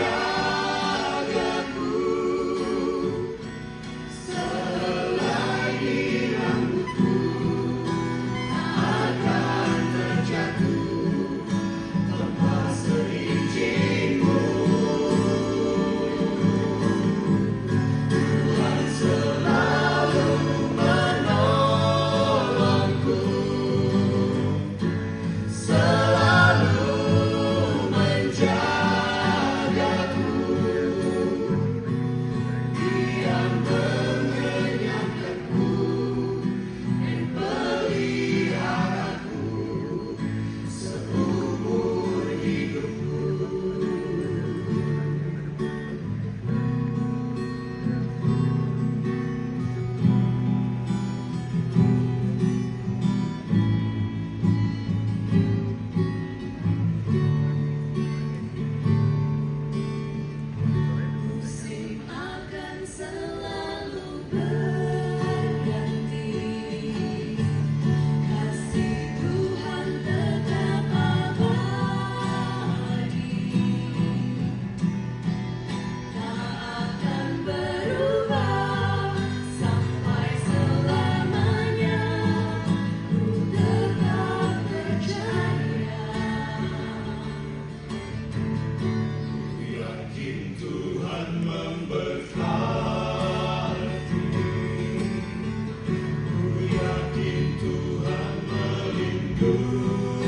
menjagaku melindungi